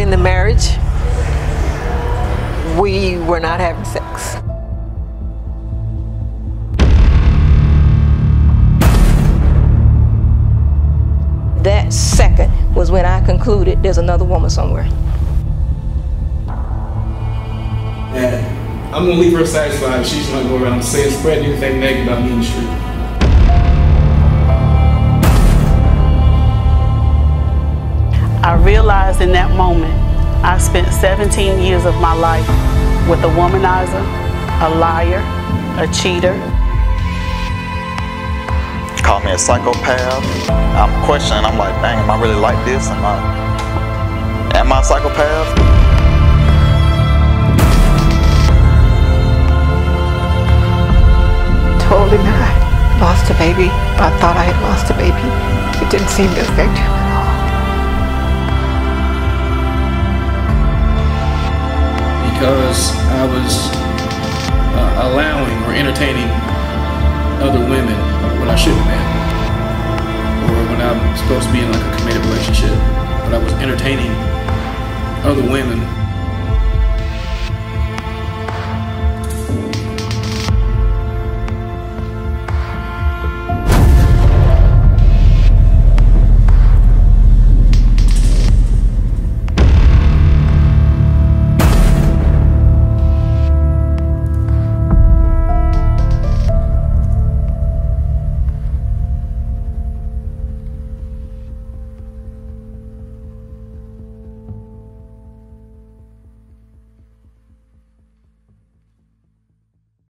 in the marriage, we were not having sex. That second was when I concluded there's another woman somewhere. And I'm gonna leave her satisfied if she's not going around saying, spread anything negative about me in the street. I realized in that moment I spent 17 years of my life with a womanizer, a liar, a cheater. Call me a psychopath. I'm questioning. I'm like, dang, am I really like this? Am I, am I a psychopath? Told him that I lost a baby. I thought I had lost a baby. It didn't seem to affect him Because I was uh, allowing or entertaining other women when I shouldn't have been. Or when I'm supposed to be in like a committed relationship. But I was entertaining other women